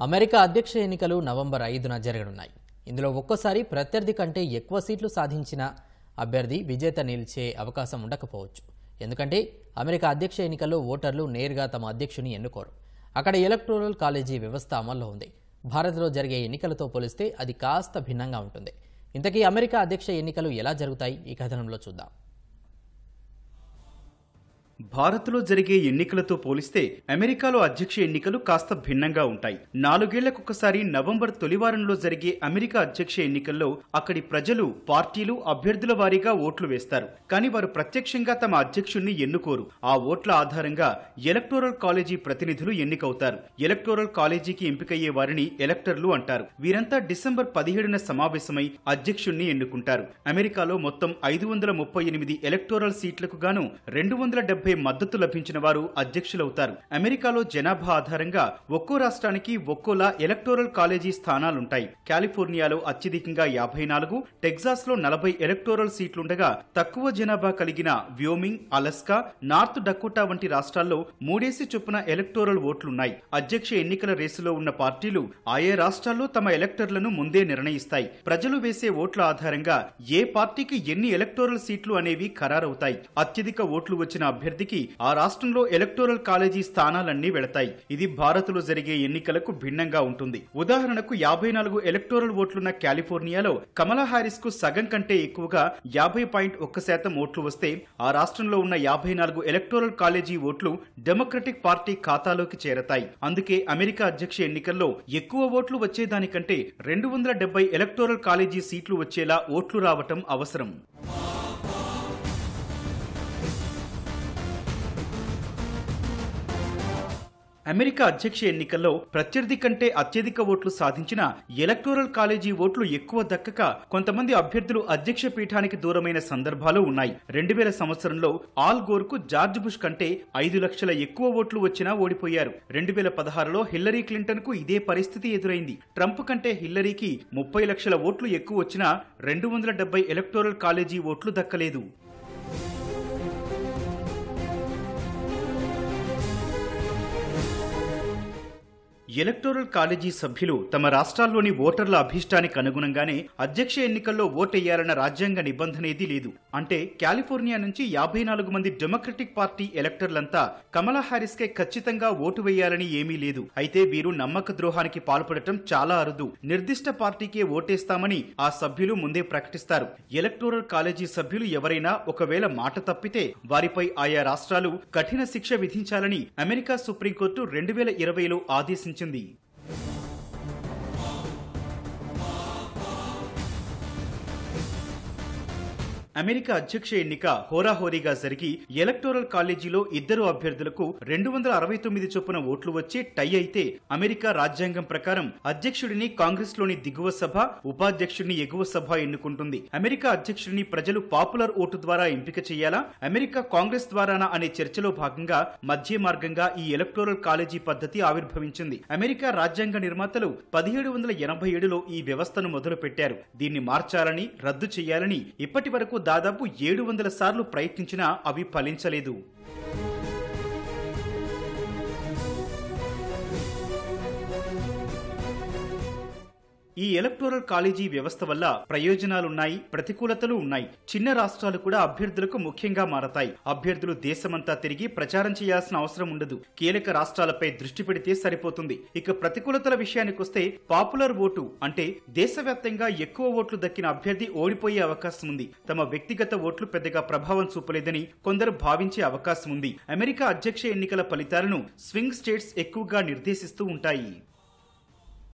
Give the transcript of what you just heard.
America అధ్యక్ష ఎన్నికలు November ఐదున జరగనున్నాయి. ఇందులో ఒక్కోసారి ప్రత్యర్థి కంటే ఎక్కువ సీట్లు సాధించిన అభ్యర్థి విజేత నిలిచే అవకాశం ఉండకపోవచ్చు. ఎందుకంటే అమెరికా అధ్యక్ష ఎన్నికల్లో ఓటర్లు నేరుగా తమ అధ్యక్షుని ఎన్నుకోరు. అక్కడ ఎలక్టోరల్ కాలేజీ వ్యవస్థ అమల్లో ఉంది. భారత్లో జరిగే ఎన్నికలతో పోలిస్తే అది కాస్త భిన్నంగా ఉంటుంది. ఇంతకీ అమెరికా అధ్యక్ష ఎన్నికలు ఎలా జరుగుతాయి? ఈ కథనంలో చూద్దాం. భారత్లో జరిగే ఎన్నికలతో పోలిస్తే అమెరికాలో అధ్యక్ష ఎన్నికలు కాస్త భిన్నంగా ఉంటాయి. నాలుగేళ్ళకొకసారి నవంబర్ తొలివారంలో జరిగే అమెరికా అధ్యక్ష ఎన్నికల్లో అక్కడి ప్రజలు పార్టీలు అభ్యర్థుల వారీగా ఓట్లు వేస్తారు. కానీ వారు ప్రత్యక్షంగా తమ అధ్యక్షుణ్ణి ఎన్నుకోరు. ఆ ఓట్ల ఆధారంగా ఎలక్టోరల్ కాలేజీ ప్రతినిధులు ఎన్నికవుతారు. ఎలక్టోరల్ కాలేజీకి ఎంపికయ్యే వారిని ఎలక్టర్లు అంటారు. వీరంతా డిసెంబర్ పదిహేడున సమావేశమై అధ్యక్షుణ్ణి ఎన్నుకుంటారు. అమెరికాలో మొత్తం ఐదు వందల ముప్పై ఎనిమిది ఎలక్టోరల్ సీట్లకు గాను రెండు వందల డెబ్బై మద్దతు లభించిన వారు అధ్యక్షులవుతారు. అమెరికాలో జనాభా ఆధారంగా ఒక్కో రాష్ట్రానికి ఒక్కోలా ఎలక్టోరల్ కాలేజీ స్థానాలుంటాయి. కాలిఫోర్నియాలో అత్యధికంగా యాభై నాలుగు టెక్సాస్లో నలభై ఎలక్టోరల్ సీట్లుండగా తక్కువ జనాభా కలిగిన వ్యోమింగ్ అలస్కా నార్త్ డకోటా వంటి రాష్ట్రాల్లో మూడేసి చొప్పున ఎలక్టోరల్ ఓట్లున్నాయి. అధ్యక్ష ఎన్నికల రేసులో ఉన్న పార్టీలు ఆయా రాష్ట్రాల్లో తమ ఎలక్టర్లను ముందే నిర్ణయిస్తాయి. ప్రజలు వేసే ఓట్ల ఆధారంగా ఏ పార్టీకి ఎన్ని ఎలక్టోరల్ సీట్లు అనేవి ఖరారవుతాయి. అత్యధిక ఓట్లు వచ్చిన అభ్యర్థి అభ్యర్థికి ఆ రాష్ట్రంలో ఎలక్టోరల్ కాలేజీ స్థానాలన్నీ వెళతాయి. ఇది భారత్లో జరిగే ఎన్నికలకు భిన్నంగా ఉంటుంది. ఉదాహరణకు యాభై నాలుగు ఎలక్టోరల్ ఓట్లున్న కాలిఫోర్నియాలో కమలా హారిస్కు సగం కంటే ఎక్కువగా యాభై పాయింట్ ఒక్క శాతం ఓట్లు వస్తే ఆ రాష్ట్రంలో ఉన్న యాభై నాలుగు ఎలక్టోరల్ కాలేజీ ఓట్లు డెమోక్రటిక్ పార్టీ ఖాతాలోకి చేరతాయి. అందుకే అమెరికా అధ్యక్ష ఎన్నికల్లో ఎక్కువ ఓట్లు వచ్చేదానికంటే రెండు వందల డెబ్బై ఎలక్టోరల్ కాలేజీ సీట్లు వచ్చేలా ఓట్లు రావటం అవసరం. అమెరికా అధ్యక్ష ఎన్నికల్లో ప్రత్యర్థి కంటే అత్యధిక ఓట్లు సాధించిన ఎలక్టోరల్ కాలేజీ ఓట్లు ఎక్కువ దక్కక కొంతమంది అభ్యర్థులు అధ్యక్ష పీఠానికి దూరమైన సందర్భాలు ఉన్నాయి. రెండు వేల సంవత్సరంలో ఆల్ గోర్కు జార్జ్ బుష్ కంటే ఐదు లక్షల ఎక్కువ ఓట్లు వచ్చినా ఓడిపోయారు. రెండు వేల పదహారులో హిల్లరీ క్లింటన్కు ఇదే పరిస్థితి ఎదురైంది. ట్రంప్ కంటే హిల్లరీకి ముప్పై లక్షల ఓట్లు ఎక్కువ వచ్చినా రెండు వందల డెబ్బై ఎలక్టోరల్ కాలేజీ ఓట్లు దక్కలేదు. ఎలక్టోరల్ కాలేజీ సభ్యులు తమ రాష్ట్రాల్లోని ఓటర్ల అభీష్టానికి అనుగుణంగానే అధ్యక్ష ఎన్నికల్లో ఓటెయ్యాలన్న రాజ్యాంగ నిబంధన ఏదీ లేదు. అంటే కాలిఫోర్నియా నుంచి యాభై నాలుగు మంది డెమోక్రటిక్ పార్టీ ఎలక్టర్లంతా కమలా హారిస్ కే ఖచ్చితంగా ఓటు వేయాలని ఏమీ లేదు. అయితే వీరు నమ్మక ద్రోహానికి పాల్పడటం చాలా అరుదు. నిర్దిష్ట పార్టీకే ఓటేస్తామని ఆ సభ్యులు ముందే ప్రకటిస్తారు. ఎలక్టోరల్ కాలేజీ సభ్యులు ఎవరైనా ఒకవేళ మాట తప్పితే వారిపై ఆయా రాష్ట్రాలు కఠిన శిక్ష విధించాలని అమెరికా సుప్రీంకోర్టు రెండు వేల ఇరవైలో ఆదేశించింది. వచ్చింది అమెరికా అధ్యక్ష ఎన్నిక హోరాహోరీగా జరిగి ఎలక్టోరల్ కాలేజీలో ఇద్దరు అభ్యర్థులకు రెండు వందల అరవై తొమ్మిది చొప్పున ఓట్లు వచ్చి టై అయితే అమెరికా రాజ్యాంగం ప్రకారం అధ్యక్షుడిని కాంగ్రెస్లోని దిగువ సభ ఉపాధ్యక్షుడిని ఎగువ సభ ఎన్నుకుంటుంది. అమెరికా అధ్యక్షుడిని ప్రజలు పాపులర్ ఓటు ద్వారా ఎంపిక చేయాలా? అమెరికా కాంగ్రెస్ ద్వారానా అనే చర్చలో భాగంగా మధ్య మార్గంగా ఈ ఎలక్టోరల్ కాలేజీ పద్ధతి ఆవిర్భవించింది. అమెరికా రాజ్యాంగ నిర్మాతలు పదిహేడు వందల ఎనభై ఏడులో ఈ వ్యవస్థను మొదలుపెట్టారు. దీన్ని మార్చాలని రద్దు చేయాలని ఇప్పటి వరకు దాదాపు ఏడు వందల సార్లు ప్రయత్నించినా అవి ఫలించలేదు. ఈ ఎలక్టోరల్ కాలేజీ వ్యవస్థ వల్ల ప్రయోజనాలున్నాయి ప్రతికూలతలు ఉన్నాయి. చిన్న రాష్ట్రాలు కూడా అభ్యర్థులకు ముఖ్యంగా మారతాయి. అభ్యర్థులు దేశమంతా తిరిగి ప్రచారం చేయాల్సిన అవసరం ఉండదు. కీలక రాష్ట్రాలపై దృష్టి పెడితే సరిపోతుంది. ఇక ప్రతికూలతల విషయానికొస్తే పాపులర్ ఓటు అంటే దేశవ్యాప్తంగా ఎక్కువ ఓట్లు దక్కిన అభ్యర్థి ఓడిపోయే అవకాశం ఉంది. తమ వ్యక్తిగత ఓట్లు పెద్దగా ప్రభావం చూపలేదని కొందరు భావించే అవకాశం ఉంది. అమెరికా అధ్యక్ష ఎన్నికల ఫలితాలను స్వింగ్ స్టేట్స్ ఎక్కువగా నిర్దేశిస్తూ ఉంటాయి.